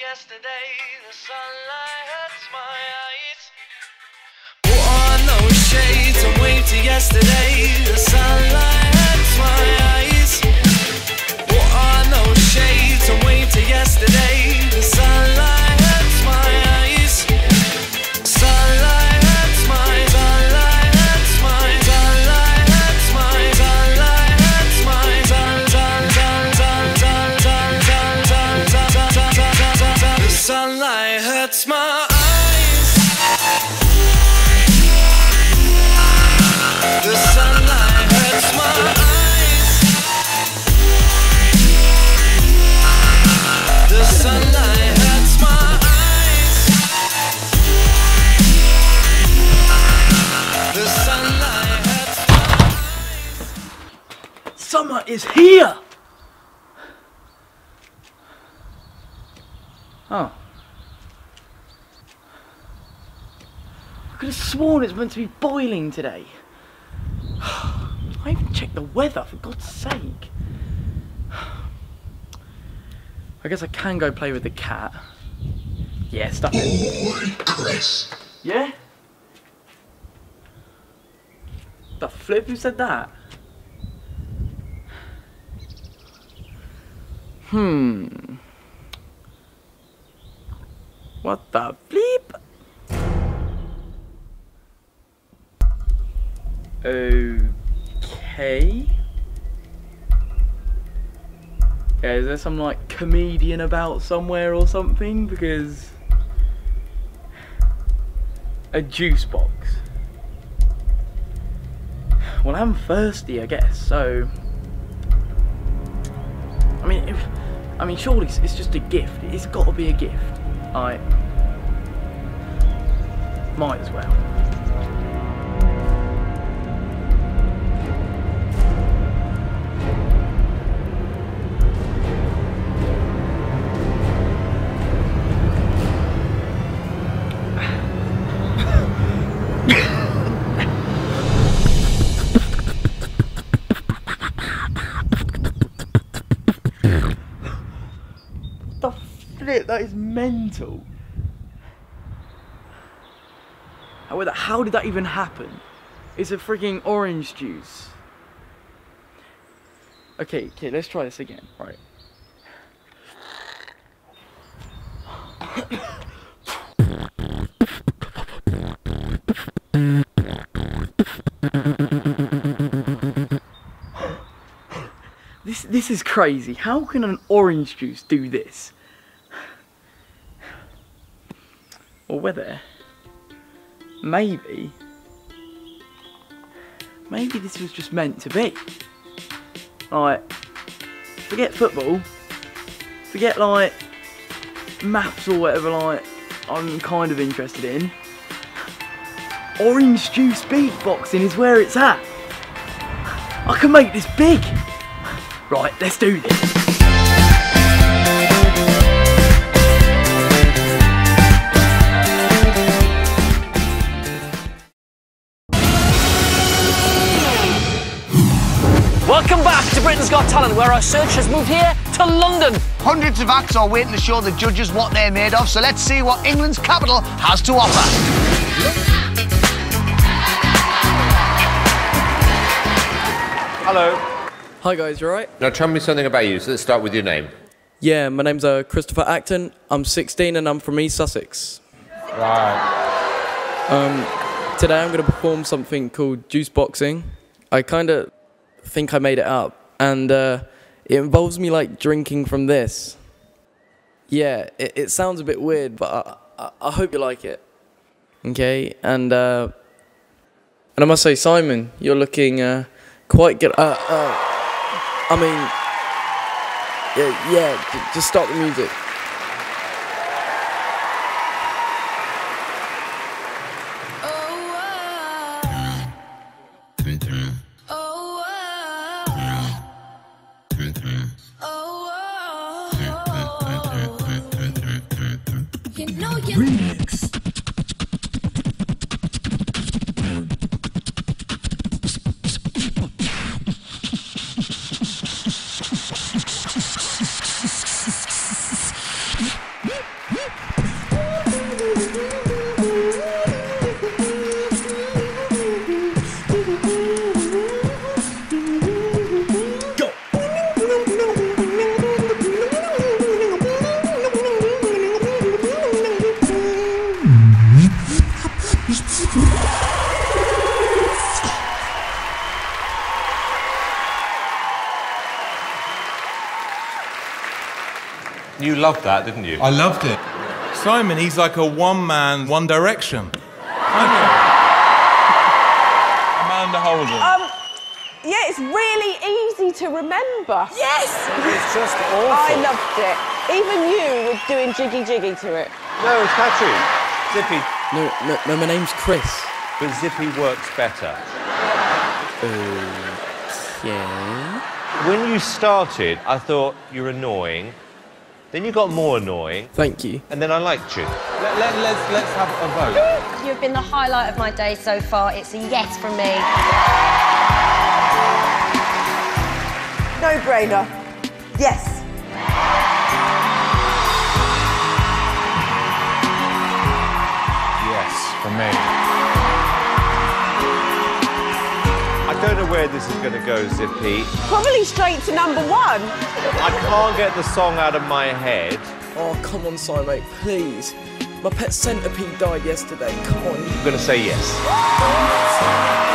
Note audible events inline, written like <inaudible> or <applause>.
yesterday. The sunlight hurts my eyes. Put on those shades and wave to yesterday. Is here! Oh. I could have sworn it's meant to be boiling today. <sighs> I even checked the weather, for God's sake. I guess I can go play with the cat. Yeah, stuff it. Chris. Yeah? The flip? Who said that? Hmm. What the flip? Okay. Yeah, is there some like comedian about somewhere or something? Because a juice box. Well, I'm thirsty, I guess. So, I mean, if, I mean, surely it's, it's just a gift. It's got to be a gift. I might as well. That is mental. How, did that even happen? It's a freaking orange juice. Okay, okay, let's try this again. Right. This this is crazy. How can an orange juice do this? Or whether maybe maybe this was just meant to be. Like forget football. Forget like maths or whatever like I'm kind of interested in. Orange juice beatboxing is where it's at. I can make this big. Right, let's do this. Welcome back to Britain's Got Talent, where our search has moved here to London. Hundreds of acts are waiting to show the judges what they're made of, so let's see what England's capital has to offer. Hello. Hi guys, you alright? Now tell me something about you. So let's start with your name. Yeah, my name's uh, Christopher Acton. I'm 16 and I'm from East Sussex. Right. Um, today I'm going to perform something called juice boxing. I kind of think I made it up, and uh, it involves me like drinking from this. Yeah, it, it sounds a bit weird, but I, I, I hope you like it. Okay, and uh, and I must say, Simon, you're looking uh, quite good. Uh, uh, I mean, yeah, yeah. Just stop the music. Remix. You loved that, didn't you? I loved it. Simon, he's like a one man, one direction. Amanda Holden. Um, yeah, it's really easy to remember. Yes! It's just awful. I loved it. Even you were doing jiggy jiggy to it. No, it's catchy. Zippy. No, no, no, my name's Chris. But Zippy works better. Yeah. When you started, I thought you're annoying. Then you got more annoying. Thank you. And then I liked you. Let, let, let's, let's have a vote. You've been the highlight of my day so far. It's a yes from me. No brainer. Yes. Yes, for me. Don't know where this is going to go, Zippy. Probably straight to number one. I can't get the song out of my head. Oh, come on, Simon, please. My pet centipede died yesterday. Come on. I'm going to say yes. <laughs>